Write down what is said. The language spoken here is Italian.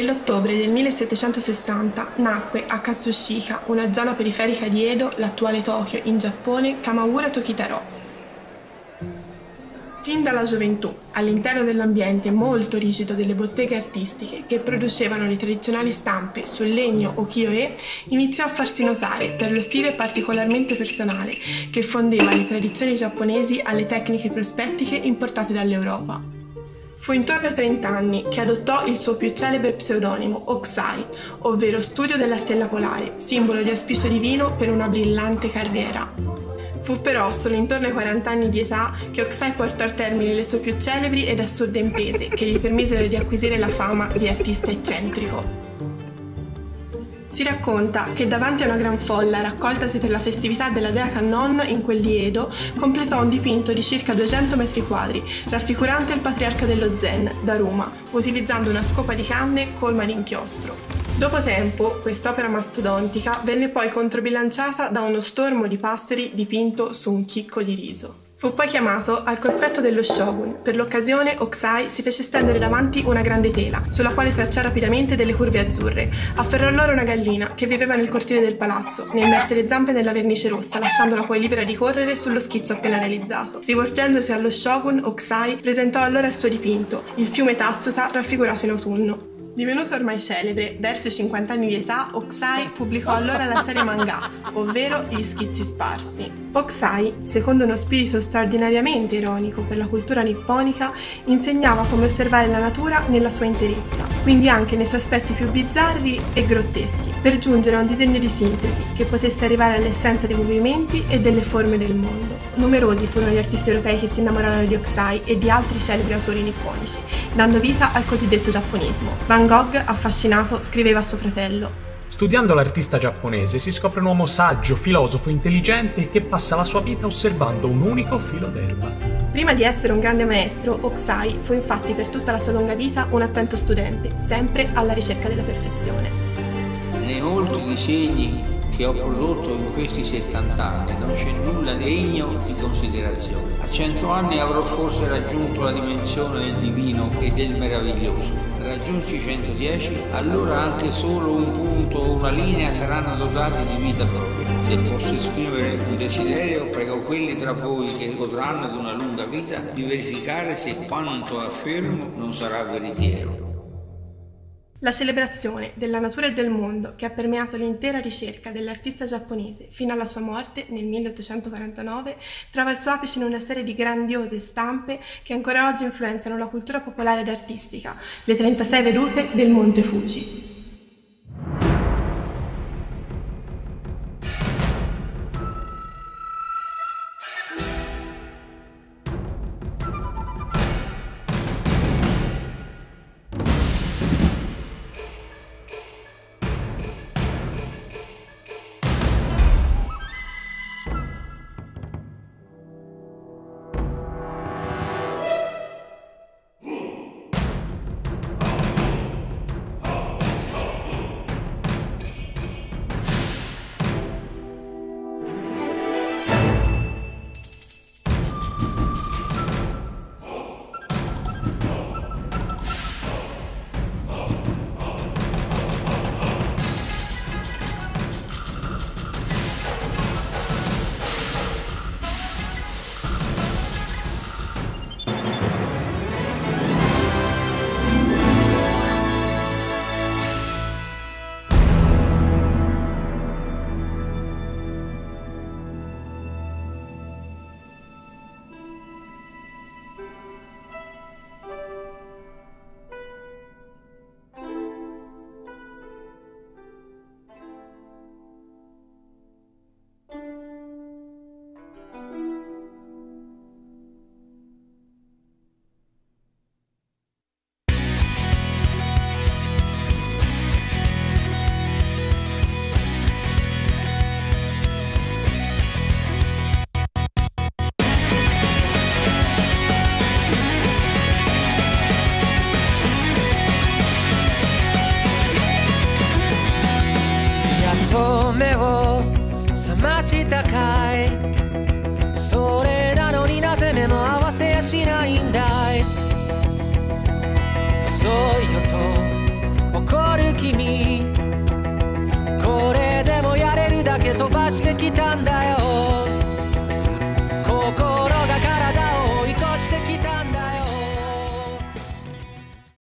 Nell'ottobre del 1760 nacque a Katsushika, una zona periferica di Edo, l'attuale Tokyo, in Giappone, Kamawura Tokitaro. Fin dalla gioventù, all'interno dell'ambiente molto rigido delle botteghe artistiche che producevano le tradizionali stampe sul legno o kiyoe, iniziò a farsi notare per lo stile particolarmente personale che fondeva le tradizioni giapponesi alle tecniche prospettiche importate dall'Europa. Fu intorno ai 30 anni che adottò il suo più celebre pseudonimo, Oxai, ovvero studio della stella polare, simbolo di auspicio divino per una brillante carriera. Fu però solo intorno ai 40 anni di età che Oxai portò a termine le sue più celebri ed assurde imprese che gli permisero di acquisire la fama di artista eccentrico. Si racconta che davanti a una gran folla raccoltasi per la festività della dea Kannon in quel di Edo, completò un dipinto di circa 200 metri quadri, raffigurante il patriarca dello Zen, Daruma, utilizzando una scopa di canne colma di inchiostro. Dopo tempo, quest'opera mastodontica venne poi controbilanciata da uno stormo di passeri dipinto su un chicco di riso. Fu poi chiamato al cospetto dello shogun. Per l'occasione Oksai si fece stendere davanti una grande tela, sulla quale tracciò rapidamente delle curve azzurre. Afferrò allora una gallina che viveva nel cortile del palazzo, ne immerse le zampe nella vernice rossa, lasciandola poi libera di correre sullo schizzo appena realizzato. Rivolgendosi allo shogun, Oksai presentò allora il suo dipinto, il fiume Tatsuta raffigurato in autunno. Divenuto ormai celebre, verso i 50 anni di età, Oksai pubblicò allora la serie manga, ovvero gli schizzi sparsi. Oksai, secondo uno spirito straordinariamente ironico per la cultura nipponica, insegnava come osservare la natura nella sua interezza, quindi anche nei suoi aspetti più bizzarri e grotteschi, per giungere a un disegno di sintesi che potesse arrivare all'essenza dei movimenti e delle forme del mondo. Numerosi furono gli artisti europei che si innamorarono di Oksai e di altri celebri autori nipponici, dando vita al cosiddetto giapponismo. Van Gogh, affascinato, scriveva a suo fratello Studiando l'artista giapponese si scopre un uomo saggio, filosofo, intelligente che passa la sua vita osservando un unico filo d'erba. Prima di essere un grande maestro, Oksai fu infatti per tutta la sua lunga vita un attento studente, sempre alla ricerca della perfezione. Nei molti disegni che ho prodotto in questi 70 anni non c'è nulla degno di considerazione. A 100 anni avrò forse raggiunto la dimensione del divino e del meraviglioso. Raggiunti i 110, allora anche solo un punto o una linea saranno dotati di vita propria. Se posso esprimere un desiderio, prego quelli tra voi che godranno di una lunga vita di verificare se quanto affermo non sarà veritiero. La celebrazione della natura e del mondo che ha permeato l'intera ricerca dell'artista giapponese fino alla sua morte nel 1849 trova il suo apice in una serie di grandiose stampe che ancora oggi influenzano la cultura popolare ed artistica, le 36 vedute del Monte Fuji. 目を覚ましたかい？それなのになぜ目も合わせやしないんだい？遅いよと怒る君。これでもやれるだけ飛ばしてきたんだよ。